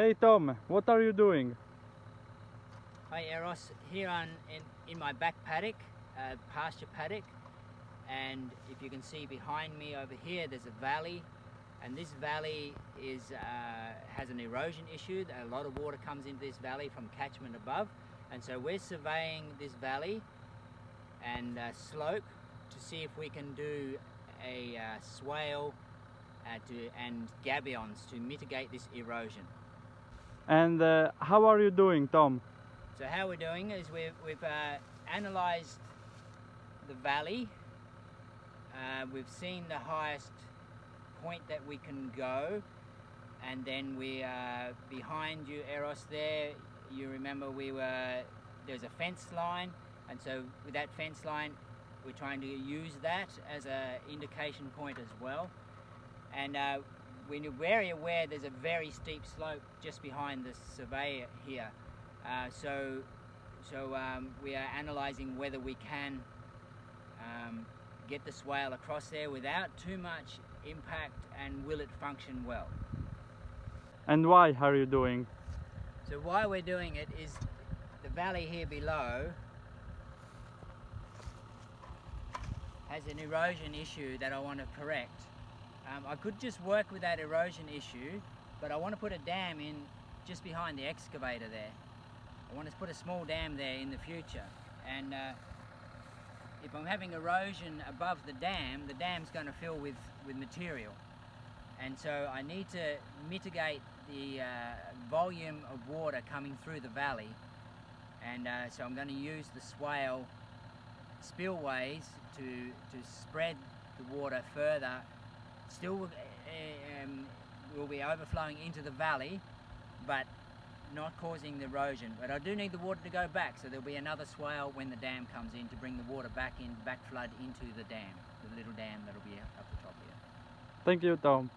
Hey Tom, what are you doing? Hi Eros, here on in, in my back paddock, uh, pasture paddock, and if you can see behind me over here, there's a valley, and this valley is uh, has an erosion issue. A lot of water comes into this valley from catchment above, and so we're surveying this valley and uh, slope to see if we can do a uh, swale uh, to, and gabions to mitigate this erosion. And uh, how are you doing, Tom? So how we're doing is we've, we've uh, analysed the valley. Uh, we've seen the highest point that we can go and then we are behind you Eros there you remember we were there's a fence line and so with that fence line we're trying to use that as an indication point as well and uh, we're very aware there's a very steep slope just behind the surveyor here uh, so so um, we are analysing whether we can um, get the swale across there without too much impact and will it function well. And why are you doing? So why we're doing it is the valley here below has an erosion issue that I want to correct. Um, I could just work with that erosion issue, but I want to put a dam in just behind the excavator there. I want to put a small dam there in the future. And uh, if I'm having erosion above the dam, the dam's going to fill with, with material. And so I need to mitigate the uh, volume of water coming through the valley. And uh, so I'm going to use the swale spillways to, to spread the water further. Still uh, um, will be overflowing into the valley, but not causing the erosion. But I do need the water to go back, so there'll be another swale when the dam comes in to bring the water back in, back flood into the dam, the little dam that'll be up the top here. Thank you, Tom.